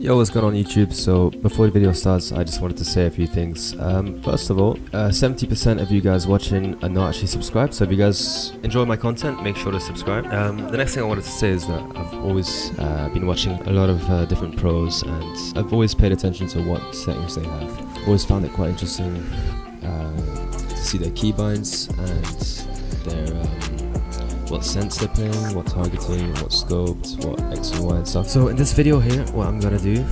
Yo, what's going on YouTube? So before the video starts, I just wanted to say a few things. Um, first of all, 70% uh, of you guys watching are not actually subscribed. So if you guys enjoy my content, make sure to subscribe. Um, the next thing I wanted to say is that I've always uh, been watching a lot of uh, different pros and I've always paid attention to what settings they have. Always found it quite interesting uh, to see their keybinds and their um, what sense they're playing, what targeting, what scopes, what X and Y and stuff. So in this video here, what I'm gonna do,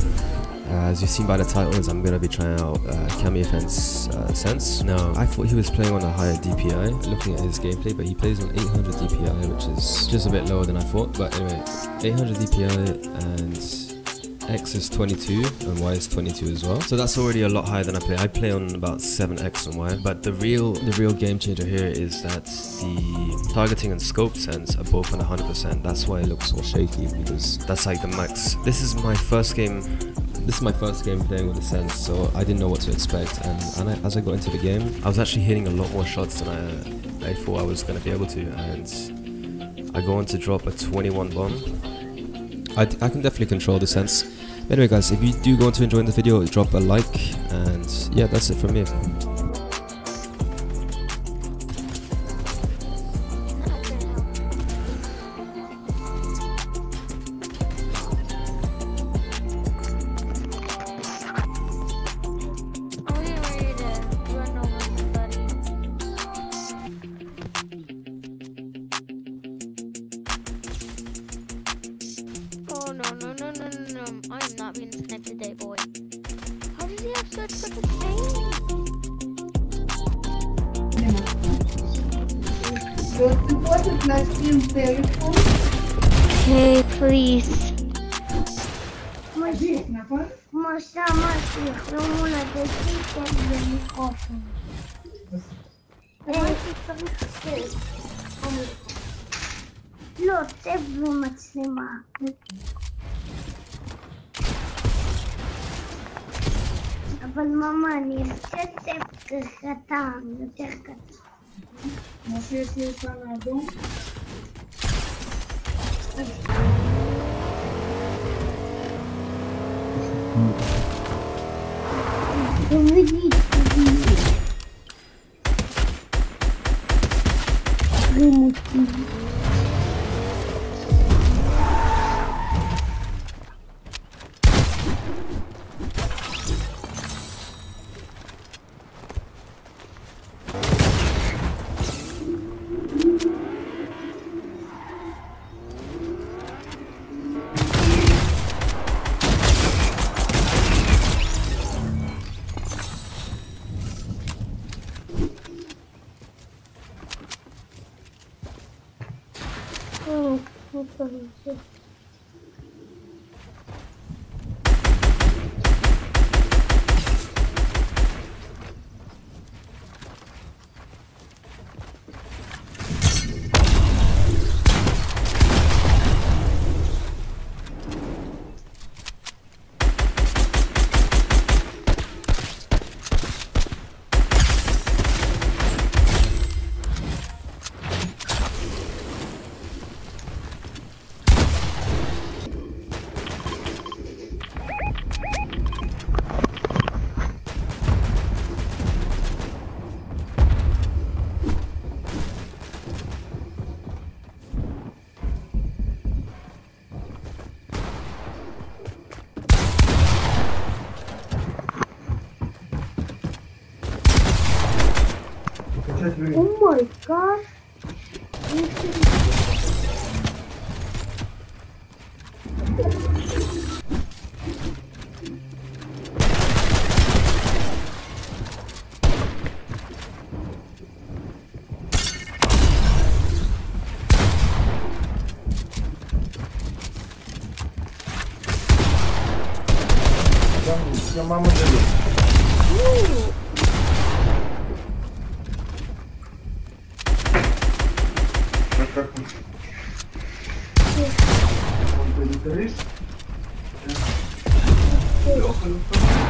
uh, as you've seen by the title, is I'm gonna be trying out uh, Offense uh, Sense. Now, I thought he was playing on a higher DPI, looking at his gameplay, but he plays on 800 DPI, which is just a bit lower than I thought. But anyway, 800 DPI and X is 22 and Y is 22 as well. So that's already a lot higher than I play. I play on about 7X and Y. But the real the real game changer here is that the targeting and scope sense are both on 100%. That's why it looks so shaky because that's like the max. This is my first game this is my first game playing with the sense, so I didn't know what to expect. And, and I, as I got into the game, I was actually hitting a lot more shots than I, I thought I was going to be able to. And I go on to drop a 21 bomb. I, I can definitely control the sense. Anyway guys, if you do on to enjoy the video, drop a like and yeah, that's it from me. Okay, please. אבל ממה, אני אעשה צפק קטן, יותר קטן. on peut essayer de faire un don. Je what the hell? Oh my god. Chamar modelo. Ooh. Lójalo.